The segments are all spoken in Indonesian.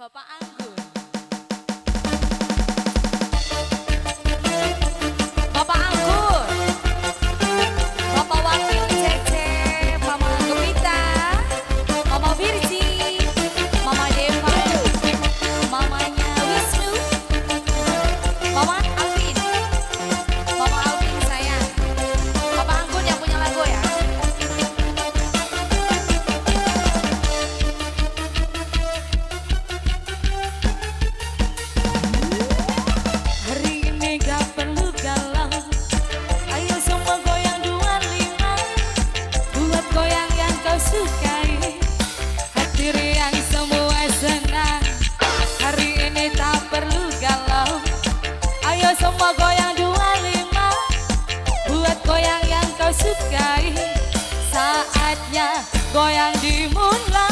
宝宝安。mau goyang dua lima Buat goyang yang kau sukai. Saatnya goyang di moonlight.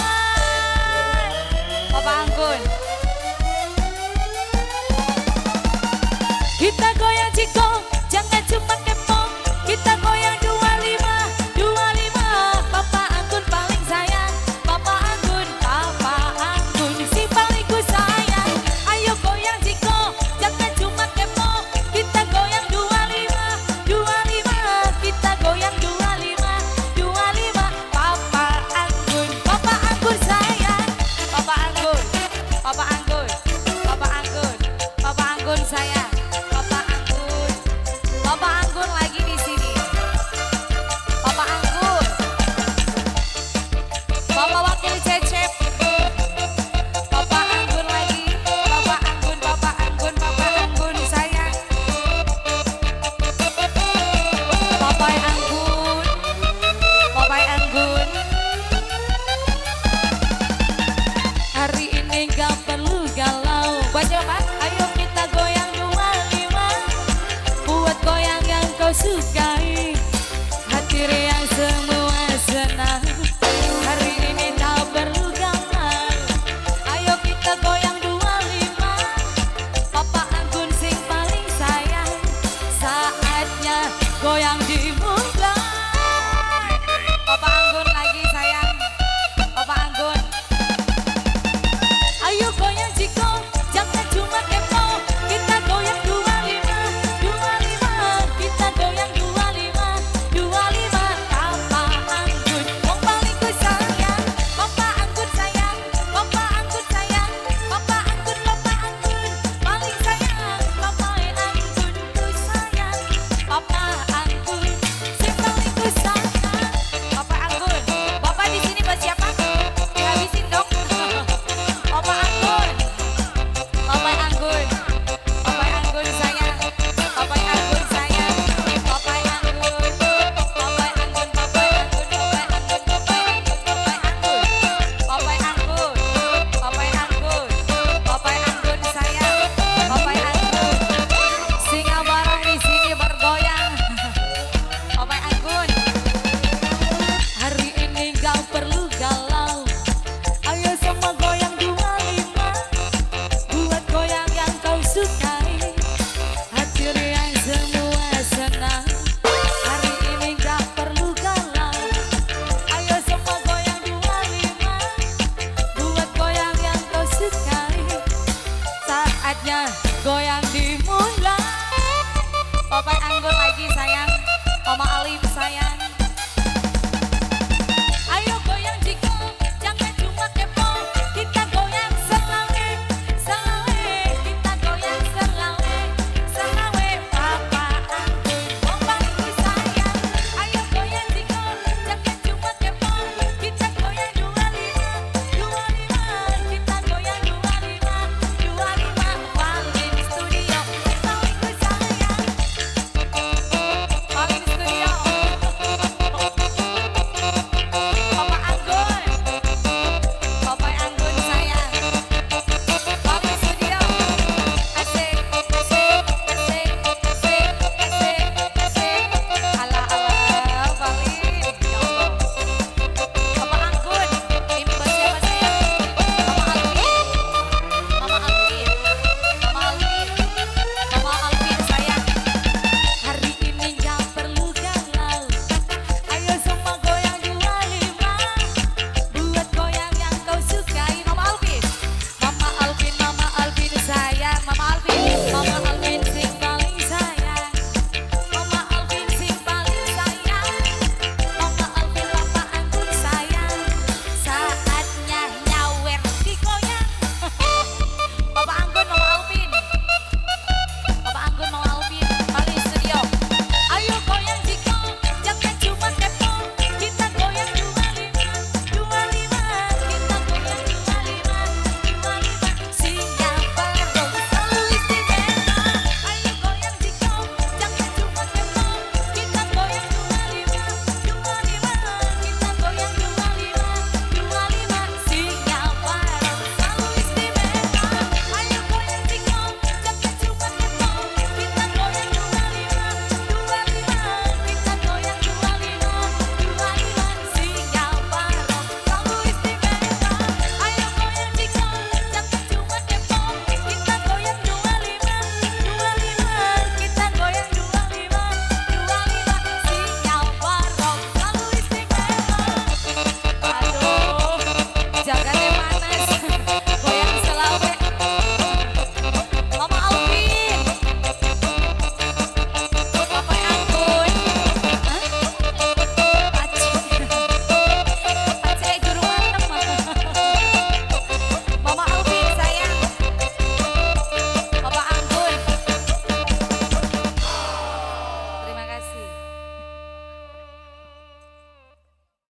哥呀。